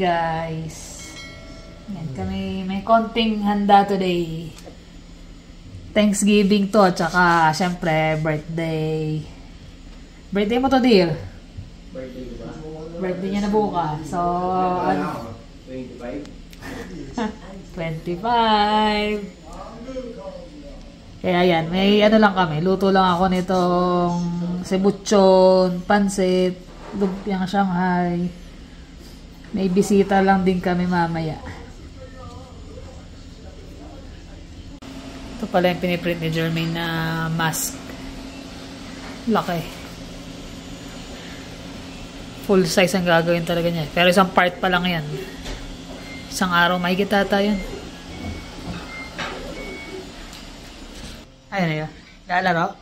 guys. Yan, kami may konting handa today. Thanksgiving to, tsaka syempre birthday. Birthday mo to, dear? Birthday ba? Birthday niya na bukas. So, ano? 25? 25. Kaya yan, may ano lang kami, luto lang ako nitong cebuchon, pansit, lumpiang Shanghai. May bisita lang din kami mamaya. Ito pala yung piniprint ni Jermaine na mask. Laki. Full size ang gagawin talaga niya. Pero isang part pa lang yan. Isang araw mahigit ata yun. Ayun na yun. Lalaro.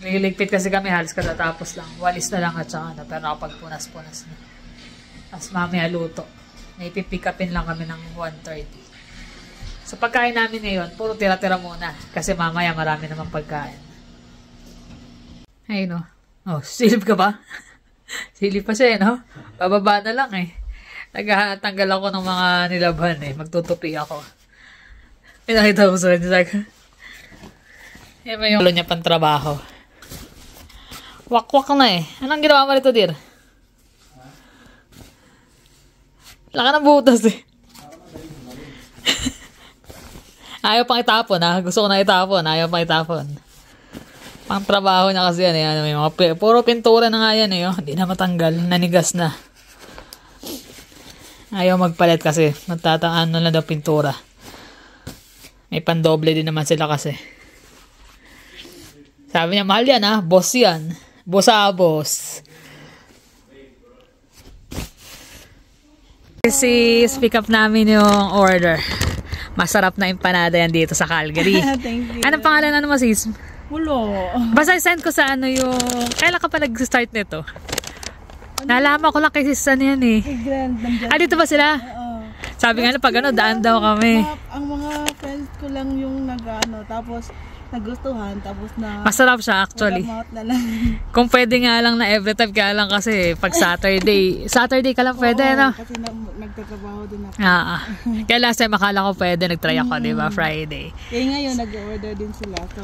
Liligpit kasi kami halos katatapos lang. Walis na lang at saka na. Pero nakapagpunas-punas na. Tapos mamaya luto. May pipick upin lang kami ng 1.30. So pagkain namin ngayon, puro tira-tira muna. Kasi mamaya marami namang pagkain. Ayun o. Oh, silip ka ba? silip pa siya eh, no? Bababa na lang eh. Naghatanggal ako ng mga nilabhan eh. Magtutupi ako. Pinakita ko sa kanya. Yan ba yung ulo niya pang trabaho? Wakwak na eh. Anong ginawa mo rito, dir? Wala ka ng butas eh. Ayaw pang itapon ha. Gusto ko na itapon. Ayaw pang itapon. Pang trabaho niya kasi yan eh. Ano, may mga puro pintura na nga yan eh. Oh. Hindi na matanggal. Nanigas na. Ayaw magpalit kasi. Magtataan na lang daw pintura. May pandoble din naman sila kasi. Sabi niya, mahal yan ha. Boss yan. Boss ah, boss. Sis, pick up namin yung order. Masarap na empanada yan dito sa Calgary. Thank you. Anong pangalan ano mo sis? Ulo. Basta send ko sa ano yung... Kailan ka pa nag-start nito? Nalaman ko lang kay sis ano yan eh. Grand nandiyan. Ah, dito ba sila? Oo. Sabi nga na pag ano, daan daw kami. Ang mga friends ko lang yung nag-ano, tapos nagustuhan, tapos na Masarap siya actually. na lang. Kung pwede nga lang na every time, kaya lang kasi pag Saturday, Saturday ka lang pwede, Oo, no? Kasi na, nagtatrabaho din ako. Ah, ah. kaya last time akala ko pwede, nag-try ako, di ba, Friday. Kaya ngayon, nag-order din sila. So,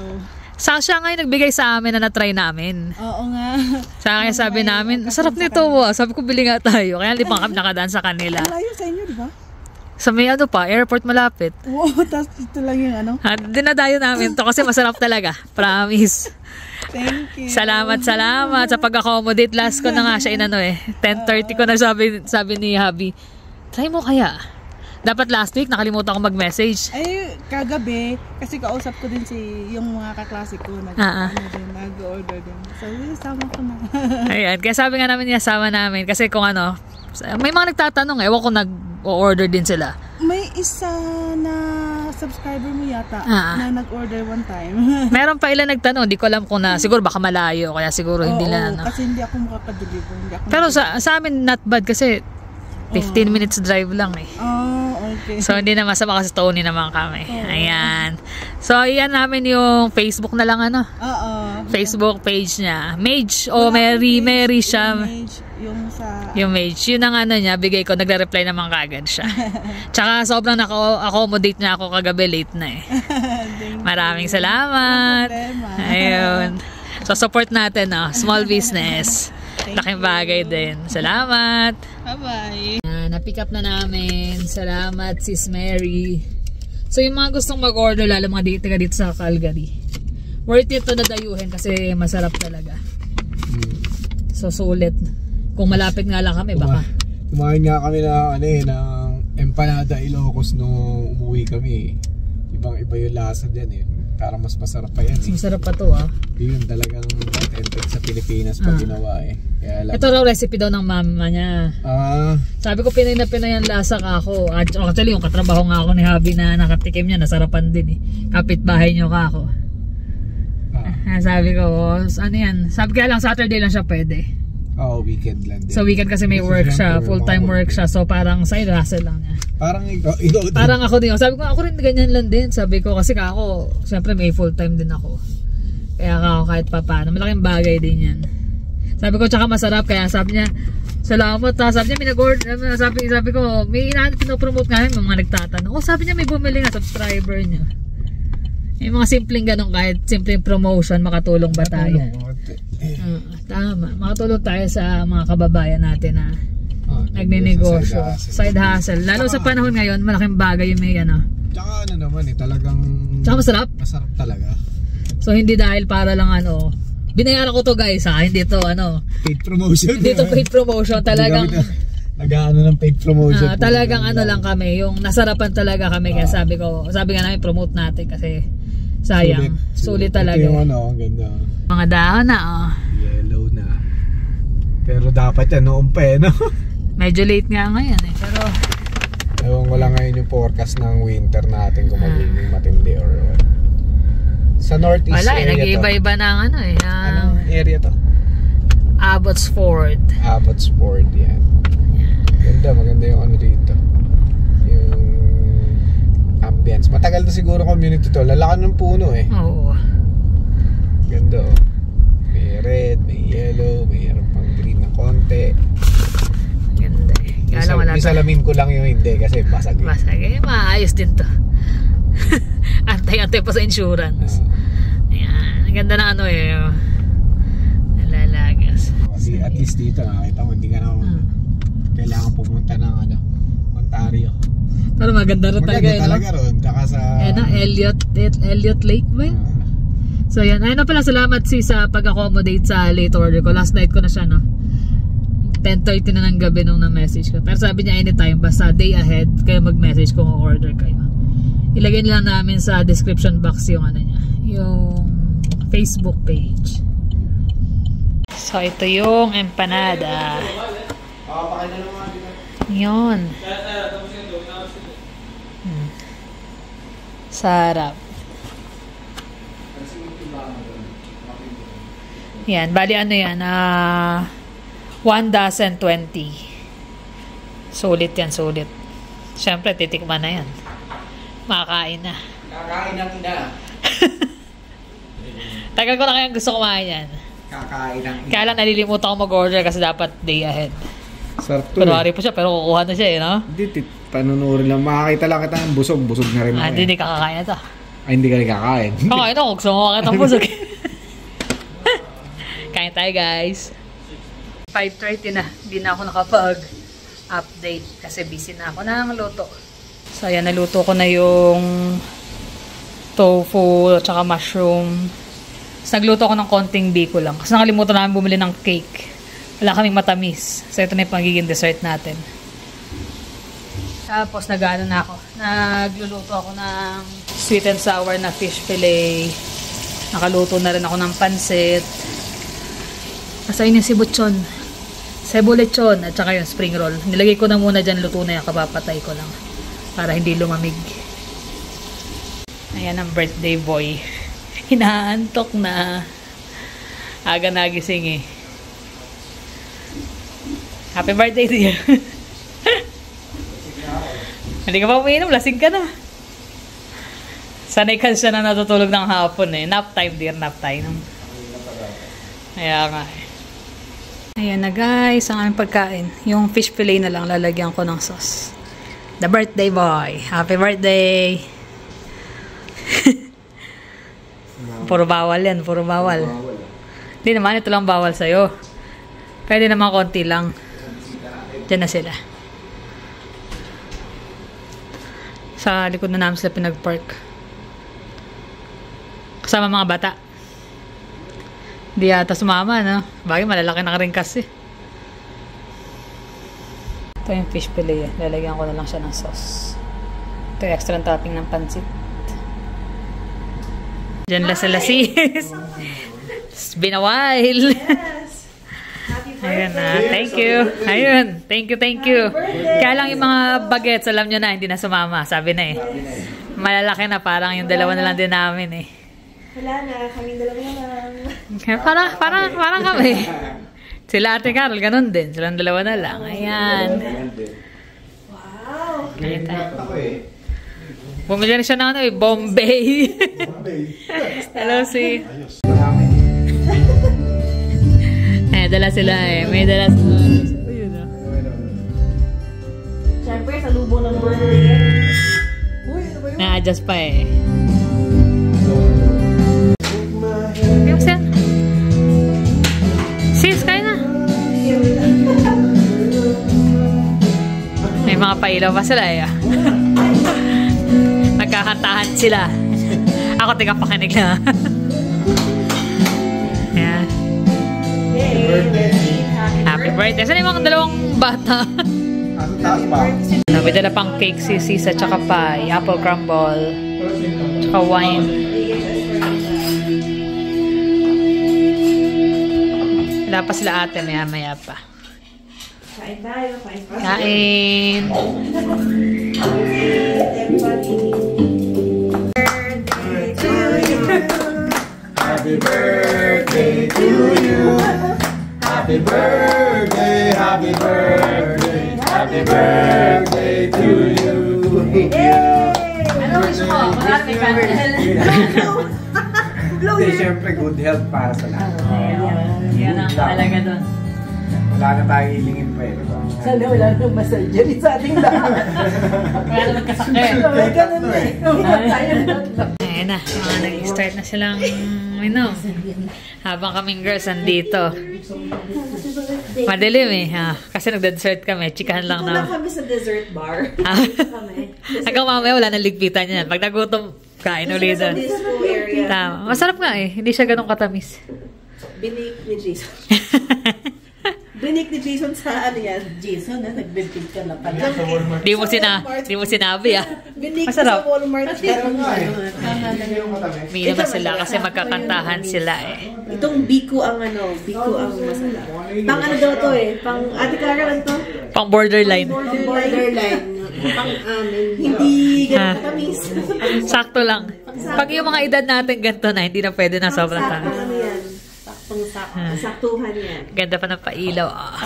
Sa siya ngayon nagbigay sa amin na na-try namin. oo nga. Sa akin sabi namin, sarap nito, wa. sabi ko, bili nga tayo. Kaya hindi pa kami nakadaan sa kanila. Ang layo sa inyo, di ba? Sa may ano pa, airport malapit. Wow, tapos ito lang yung ano. Ha, dinadayo namin to kasi masarap talaga. Promise. Thank you. Salamat, salamat sa pag-accommodate. Last ko na nga siya inano eh. 10.30 ko na sabi, sabi ni Habi, try mo kaya. Dapat last week, nakalimutan ko mag-message. Ay, kagabi, kasi kausap ko din si yung mga kaklase ko. Nag, ano din, nag-order din. So, sama ko na. Ayan, kaya sabi nga namin niya, sama namin. Kasi kung ano, may mga nagtatanong, ewan ko nag-order din sila. May isa na subscriber mo yata Ah. na nag-order one time. Meron pa ilan nagtanong, di ko alam kung na, siguro baka malayo, kaya siguro hindi Oo, na ano. Kasi hindi ako makapag-deliver. Hindi ako Pero sa, sa amin, not bad kasi 15 minutes drive lang eh. Oh, okay. So, hindi na masama kasi Tony naman kami. Ayan. So, iyan namin yung Facebook na lang ano. Oo. Facebook page niya. Mage o Mary, Mary siya. Image, yung sa... Yung Mage. Yun ang ano niya, bigay ko. Nagre-reply naman kagad siya. Tsaka sobrang nako-accommodate niya ako kagabi. Late na eh. Maraming salamat. problema. Ayun. So, support natin, no? Small business. Laking bagay din. Salamat. Bye-bye. Ah, na-pick up na namin. Salamat, Sis Mary. So, yung mga gustong mag-order, lalo mga dito, dito sa Calgary. Worth it to na dayuhin kasi masarap talaga. So, sulit. Kung malapit nga lang kami, baka. Kumain nga kami ng, ano eh, ng empanada Ilocos nung umuwi kami. Ibang iba yung lasa dyan eh. Parang mas masarap pa yan Mas eh. masarap pa to, ah. Yun talagang authentic sa Pilipinas pa Ah. ginawa eh. Kaya alam. Ito raw recipe daw ng mama niya. Ah, Sabi ko, pinay na pinay ang lasa ka ako. At actually, yung katrabaho nga ako ni Habi na nakatikim niya, nasarapan din eh. Kapit-bahay niyo ka ako. ah, Ah, Sabi ko, oh, ano yan? Sabi kaya lang Saturday lang siya pwede. Oh, weekend lang din. Sa weekend kasi may work siya, full-time work siya. So parang side hustle lang niya. Parang ikaw, ikaw din. Parang ako din. Sabi ko, ako rin ganyan lang din. Sabi ko, kasi ako, syempre may full-time din ako. Kaya ako kahit pa paano, malaking bagay din yan. Sabi ko, tsaka masarap. Kaya sabi niya, Salamat ha. Sabi niya, may nag-order. Sabi, sabi ko, may ina pinopromote nga yun, mga nagtatanong. Oh, sabi niya, may bumili na subscriber niya. Yung mga simpleng ganun, kahit simpleng promotion, makatulong ba tayo? Ah, tama. Makatulong tayo sa mga kababayan natin na ah, nagninegosyo. side Side hustle. Lalo sa panahon ngayon, malaking bagay yung may ano. Tsaka ano naman eh, talagang Tsaka masarap. masarap talaga. So hindi dahil para lang ano, binayaran ko to guys ha, hindi to ano, Paid promotion. hindi to paid promotion, talagang Nag-ano ng paid promotion. ah, po. talagang ano lang kami, yung nasarapan talaga kami kaya sabi ko, sabi nga namin promote natin kasi sayang, sulit, talaga. Ito yung eh. ano, ang ganda. Mga dahon na oh. Yellow na. Pero dapat yan noon pa eh, no? Medyo late nga ngayon eh, pero Ewan ko lang ngayon yung forecast ng winter natin kung Ah. magiging matindi or what. Sa northeast wala eh, area to. nag-iiba-iba na ang ano eh, ah, Anong area to? Abbotsford. Abbotsford yan. Ganda, maganda yung ano dito. Yung ambience. Matagal na siguro community to. Lalakan ng puno eh. Oo. Ganda oh. May red, may yellow, mayroon pang green na konti. Ganda eh. Lang wala Yung salamin ko lang yung hindi kasi basag. eh. Basag eh, maayos din to. Antay-antay pa sa insurance. Ah. Ayan, ang ganda ng ano eh. oh. Nalalagas. Kasi at least dito nakita mo hindi ka na Hmm. kailangan pumunta ng ano Ontario. Pero maganda rin talaga Maganda talaga ron. Tsaka sa... Ayan na, Elliot, Elliot Lake ba yun? Ah, So yan, ayun na pala salamat si sa pag-accommodate sa late order ko. Last night ko na siya no. 10.30 na ng gabi nung na-message ko. Pero sabi niya anytime, basta day ahead, kayo mag-message kung order kayo. Ilagay nila namin sa description box yung ano niya, yung Facebook page. So ito yung empanada. Yun. Hmm. Sarap. Yan, bali ano yan, ah, 1 dozen 20. Sulit yan, sulit. Siyempre, titikman na yan. Makakain na. Kakain ng ina. Tagal ko na kaya gusto kumain yan. Kakain ng ina. Kaya lang nalilimutan ko mag-order kasi dapat day ahead. Sarap to Kunwari pa siya, pero kukuha na siya eh, no? Hindi, panunurin lang. Makakita lang kita ng busog. Busog na rin ako. Ah, eh. hindi, hindi kakakain na to. Ay, hindi ka rin kakain. Kakain ako, gusto mo makita ang busog. Kain tayo guys. 5.30 na, hindi na ako nakapag-update kasi busy na ako ng luto. So ayan, naluto ko na yung tofu at saka mushroom. Tapos nagluto ako ng konting biko lang. Kasi nakalimutan namin bumili ng cake. Wala kaming matamis. So ito na yung pagiging dessert natin. Tapos nag-ano na ako. Nagluluto ako ng sweet and sour na fish fillet. Nakaluto na rin ako ng pansit. Asayin yung sibutson. Cebu lechon at saka yung spring roll. Nilagay ko na muna dyan, luto na yan, kapapatay ko lang. Para hindi lumamig. Ayan ang birthday boy. Hinaantok na. Aga nagising eh. Happy birthday dear. Hindi ka pa umiinom, lasing ka na. Sanay ka siya na natutulog ng hapon eh. Nap time dear, nap time. Kaya nga eh. Ayan na guys, ang aming pagkain. Yung fish fillet na lang, lalagyan ko ng sauce. The birthday boy. Happy birthday! puro bawal yan, puro bawal. Hindi naman, ito lang bawal sa'yo. Pwede naman konti lang. Diyan na sila. Sa likod na namin sila pinag-park. Kasama mga bata. Hindi yata sumama, no? Bagay, malalaki na rin kasi. Ito yung fish fillet. eh. Lalagyan ko na lang siya ng sauce. Ito yung extra topping ng pansit. Diyan la sila sis. It's been a while. Ayun na. Thank you. Ayun. Thank you, thank you. Kaya lang yung mga bagets, alam nyo na, hindi na sumama. Sabi na eh. Malalaki na, parang yung dalawa na lang din namin eh. Wala na, kaming dalawa na lang. Parang, parang, parang kami. Sila ate Carol, ganun din. Silang dalawa na lang. Ayan. Wow! Ako eh. Bumili na siya ng ano eh, Bombay. Hello, si... Eh, dala sila eh. May dala sila. Ayun na. Siyempre, sa lubo ng mga ano Na-adjust pa eh. Yung sen. Na. May mga pailaw pa sila eh. Nagkakantahan sila. Ako tiga pakinig na. Happy birthday. Saan yung mga dalawang bata? Ano taas pa? May dala pang cake si Sisa, tsaka pie, apple crumble, tsaka wine. Wala pa sila ate, maya maya pa. Kain tayo, kain tayo. Kain! Happy birthday to you. Happy birthday, happy birthday, happy birthday to you. Ano wish mo? Marami Hindi, syempre good health para sa lahat. Yan ang talaga doon. Wala na tayong hilingin pa eh. Sana wala nang ma-surgery sa ating lahat. Wala naman kasakit. May ganun na eh. Ayan na, mga nag-start na silang minom. Habang kaming girls andito. Madilim eh. Ha? Kasi nagde-dessert kami. Chikahan lang Punta na. kami sa dessert bar. Ah. Hanggang mamaya wala nang ligpitan yan. Pag nagutom, kain ulit doon. Tama. Masarap nga eh. Hindi siya ganun katamis. Binik ni Jason. Binik ni Jason sa ano yan? Jason, na nagbibig ka na pala. di mo sina, di mo sinabi ah. Binik Masarap. sa Walmart. Pero nga eh. Yung katabi. May naman sila kasi magkakantahan sila eh. Itong Biko ang ano, Biko ang masarap. Pang ano daw to eh, pang Ate Clara lang to. Pang borderline. Borderline. Borderline. pang amin. Hindi Ah. ganun katamis. Sakto lang. Pag yung mga edad natin ganito na, hindi na pwede na sobrang tamis. Sakto. Ah. Saktuhan yan. Ganda pa ng pailaw. Ah.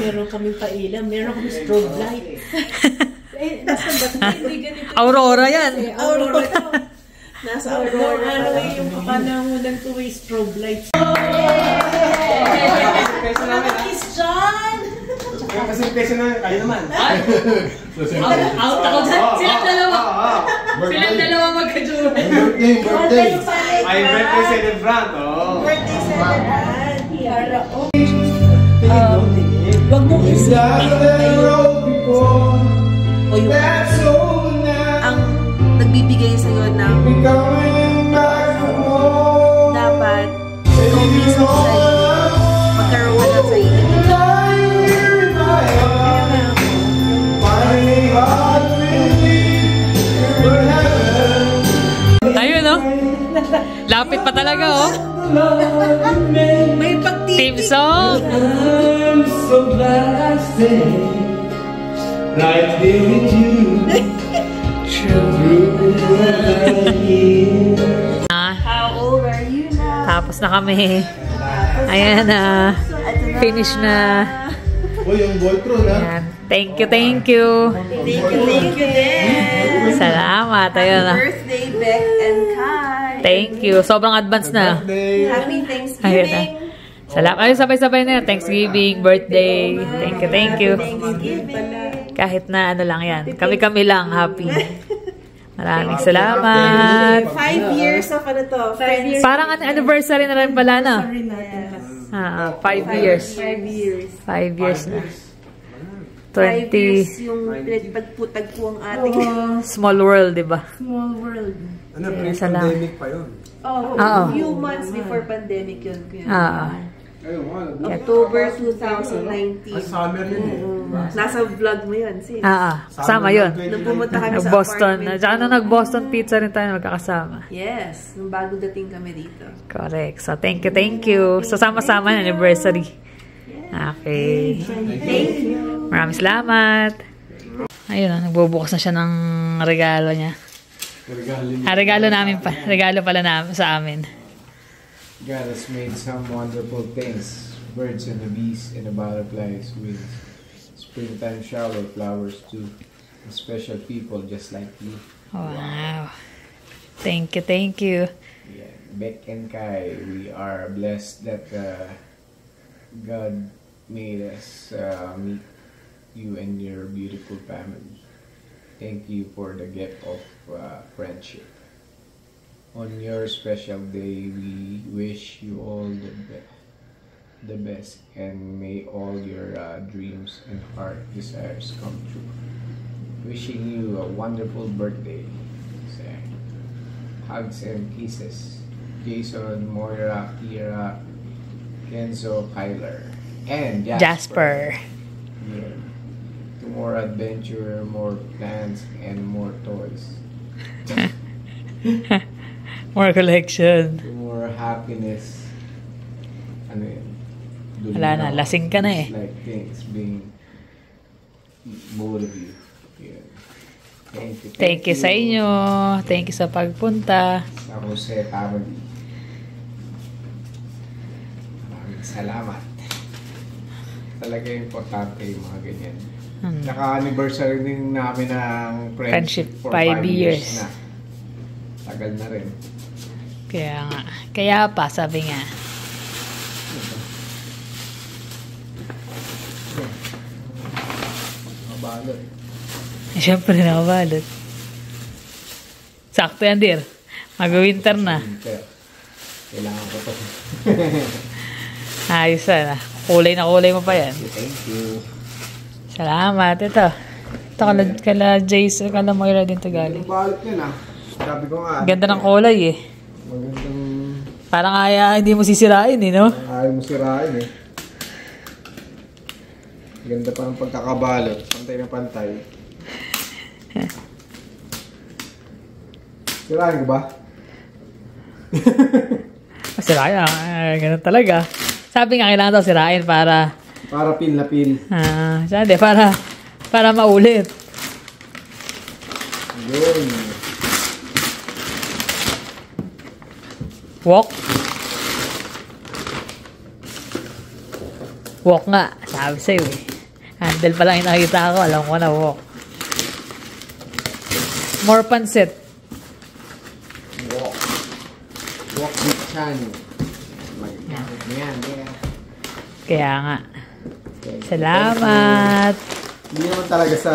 Meron kaming pailam, meron kaming strobe light. Eh, nasa ba? Hindi ganito. Aurora yan. Aurora. Nasa Aurora. ano eh, yung kapanamunan ko may strobe light. Kiss John! Kasi peso na, kayo naman. Out, out ako dyan. Silang dalawa. Silang dalawa magka-jowa. Birthday, birthday. Ay, birthday celebrant, oh. Birthday oh. Um, wag mong O yung ang nagbibigay sa'yo ng dapat ikaw mismo sa magkaroon ka ng sarili. Lapit pa talaga, oh. May pagtitig. Team song. I'm so glad I stayed right here with you. Ah, How old are you now? tapos na kami. Ayan na. Finish na. Oh, yung Voltron, ha? Ayan. Thank you, thank you. Thank you, thank you din. Salamat. Ayun na. Birthday, Beck. Thank you. Sobrang advance na. Happy Ayun na. Thanksgiving. Salamat. Ayun, sabay-sabay na. Thanksgiving, birthday. Thank you, thank you. Thanksgiving. Kahit na ano lang yan. Kami-kami lang. Happy. Maraming salamat. Five years of ano to? Friends. Parang an- anniversary na rin pala, no? Yes. Ah, five years. Five years. Five years na. Five years 20 yung pinagpagputag po ang ating small world, di ba? small world. Ano, Salamat. pre-pandemic pa yun. oh, Oo. few months before pandemic yun. kuya. Ah, Ayun, nga. October 2019. Ay, summer yun eh. Nasa vlog mo yun, sis. ah, ah. Kasama yun. Nung pumunta kami sa apartment. Tsaka nung nag-Boston pizza rin tayo magkakasama. Yes, nung bago dating kami dito. Correct. So, thank you, thank you. So, sama-sama na anniversary. Okay. Thank you. Maraming salamat. Ayun, ah, nagbubukas na siya ng regalo niya. Ah, regalo namin pa. Regalo pala namin sa amin. God has made some wonderful things. Birds and the bees and the butterflies, wings. Springtime shower, flowers too. Special people just like you. Wow. Thank you, thank you. Yeah. Beck and Kai, we are blessed that uh, God made us uh, meet you and your beautiful family. thank you for the gift of uh, friendship. On your special day, we wish you all the best, the best, and may all your uh, dreams and heart desires come true. Wishing you a wonderful birthday. Hugs and kisses. Jason, Moira, Kira, Kenzo, Kyler, and Jasper. Yeah. To more adventure, more plans, and more toys. More collection. To more happiness. Ano yun? Doon Wala na, lasing ka na eh. Like things being both of you. Yeah. Thank you. Thank you sa inyo. Thank you sa pagpunta. Sa Jose family. Maraming salamat. Talaga importante yung mga ganyan. Hmm. Naka-anniversary din namin ng friendship, Friendship, for five five years. years. na. Tagal na rin. Kaya nga. Kaya pa, sabi nga. Eh, Siyempre, nakabalot. Sakto yan, dear. Mag-winter na. Winter. Kailangan ko to. Ayos na. Kulay na kulay mo pa yan. Thank you. Salamat. Ito. Ito kala, kala Jason, kala Moira din to galing. Balot yun ah. Sabi ko nga. Ganda ng kulay eh. Magandang Parang kaya hindi mo sisirain eh, no? ayaw mo sirain eh. Ganda pa ng pagkakabalot. Pantay na pantay. Sirain ko ba? Sirain. Ah, ganun talaga. Sabi nga kailangan daw sirain para Para pil na pil. ah, sabi, para para maulit. Yun. Walk. Walk nga. Sabi sa'yo eh. Handle pa lang yung nakita ko. Alam ko na walk. More pansit. Walk. Walk with Chan. Mag- Yan, yan. Kaya nga. Salamat. Hindi naman talaga sa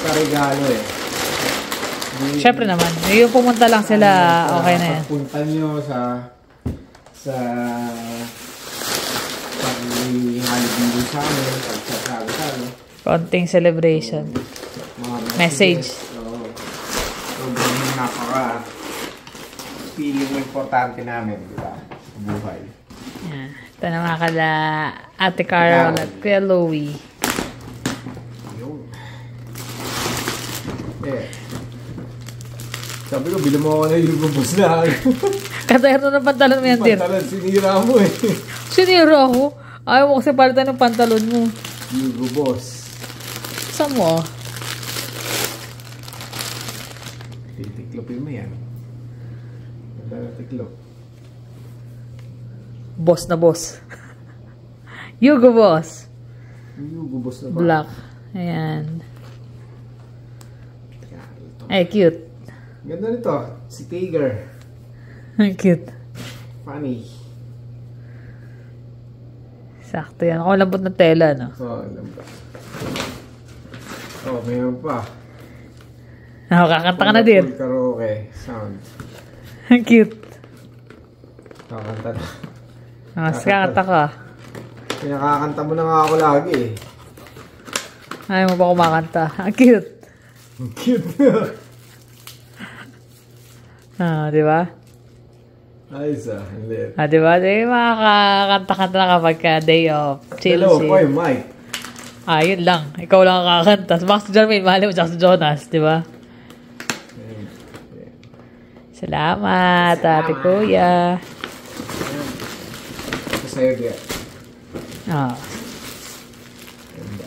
sa regalo eh. Hindi- Siyempre naman. Yung pumunta lang sila, okay na yan. Pagpunta nyo sa sa pag-halibilo sa amin, pagsasabi sa amin, Konting celebration. mga Message. Oo. Sobrang napaka feeling importante namin, di ba? Sa buhay. Yan. Ito naman kala Ate Carol at Kuya Louie. Eh. Sabi ko, bili mo ako na yung bubos na. Katayar na ng pantalon mo yan, Tir. Pantalan, sinira mo eh. Siniro ako. Ayaw mo kasi palitan ng pantalon mo. Hugo Boss. Saan mo? Titiklopin mo yan. Ganda na tiklop. Boss na boss. Yugo boss. Yung Hugo Boss na ba? Black. Ayan. Ay, cute. Ganda nito. Si Tiger. cute. Funny. Sakto yan. Ako lambot ng tela, no? So, alam ba? Oh, mayroon pa. Nakakanta ka na din. Karaoke sound. cute. Kakanta na. Mas kakanta ka. Pinakakanta mo na nga ako lagi eh. Ayaw mo ba kumakanta? Ang cute. Cute. Ah, di ba? Ayos ah. Ang lit. Ah, di ba? Di makakanta-kanta na kapag ka day off. Chill, Hello, chill. Koy, Mike. Ah, yun lang. Ikaw lang ang kakanta. Baka si Jermaine, mahal mo, tsaka si Jonas, di ba? Salamat, ate kuya. Sa'yo din. Ah, Ganda.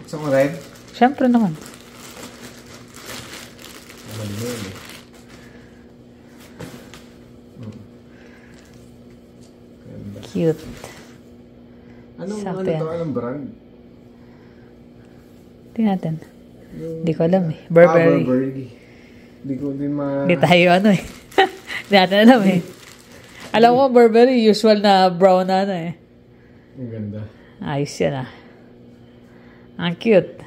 Gusto mo rin? syempre naman. Mo yun eh. Cute. Anong, Sakto ano yan. to? Anong brand? Tingnan natin. Hindi ko alam eh. Ah, Burberry. Burberry. Hindi ko din ma... Hindi tayo ano eh. Hindi natin alam eh. Alam ko, Burberry, usual na brown na ano eh. Ang ganda. Ayos yan ah. Ang cute.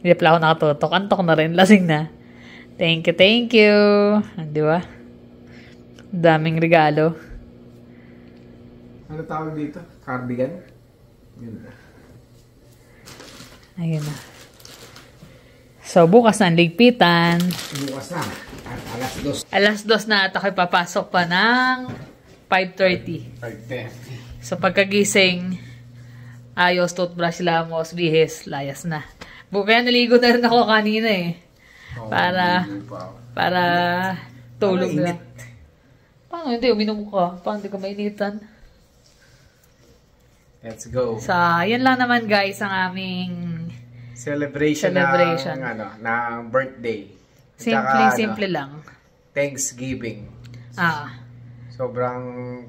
Hindi pala ako nakatutok. Antok na rin. Lasing na. Thank you, thank you. Di ba? Daming regalo. Ano tawag dito? Cardigan? Yun na. Ayun na. So, bukas na ang ligpitan. Bukas na. Alas dos. Alas dos na at ako'y papasok pa ng 5.30. Pagte. So, pagkagising, ayos, toothbrush, lamos, bihis, layas na. Bu- Kaya naligo na rin ako kanina eh. Para, para tulog na. Paano hindi? Uminom ka. Paano hindi ka mainitan? Let's go. So, yan lang naman guys ang aming Celebration, Celebration. ng, ano, ng birthday. Simple, Tsaka, simple ano, lang. Thanksgiving. Ah, Sobrang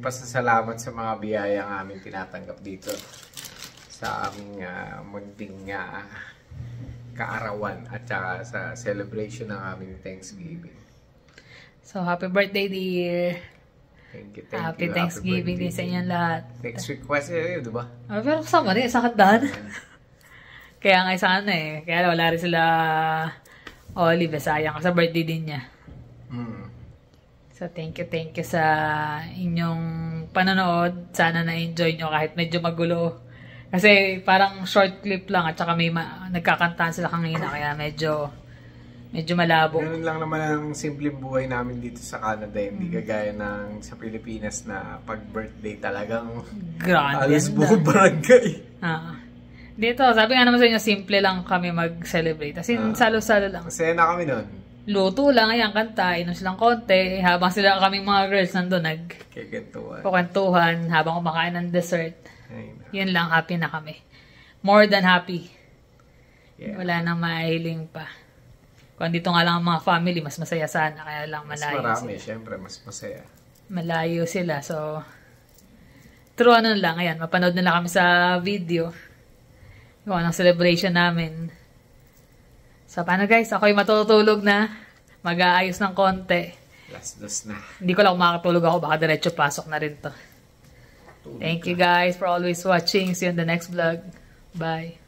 pasasalamat sa mga biyayang aming tinatanggap dito sa aming ah, munting ah, kaarawan at saka sa celebration ng aming Thanksgiving. so, happy birthday dear. Thank you, thank Happy you. Thanksgiving din sa inyong lahat. Next request eh, di ba? Ah, pero kasama rin, sa kandahan. Kaya nga sa ano eh. Kaya wala rin sila Olive. Sayang sa birthday din niya. Mm. So, thank you, thank you sa inyong panonood. Sana na-enjoy nyo kahit medyo magulo. Kasi parang short clip lang at saka may ma- nagkakantahan sila kanina kaya medyo medyo malabo. Ganun lang naman ang simpleng buhay namin dito sa Canada. Hindi Mm. kagaya ng sa Pilipinas na pag birthday talagang Grande. alas buong barangay. Ah. Dito, sabi nga naman sa inyo, simple lang kami mag-celebrate. As in, Ah. salo-salo lang. Masaya na kami nun. Luto lang, ayan, kanta, inom silang konti. Habang sila kaming mga girls nandun, Kikintuan. nagkukwentuhan habang kumakain ng dessert. Na. Yun lang, happy na kami. More than happy. Yeah. Wala nang mahiling pa. Kung dito nga lang ang mga family, mas masaya sana. Kaya lang Mas malayo marami, sila. syempre, mas masaya. Malayo sila. So, true ano lang. Ayan, mapanood na lang kami sa video. Yung anong celebration namin. So, paano guys? Ako'y matutulog na. Mag-aayos ng konti. Last dos na. Hindi ko lang kung makakatulog ako. Baka diretso pasok na rin to. Thank you guys for always watching. See you in the next vlog. Bye.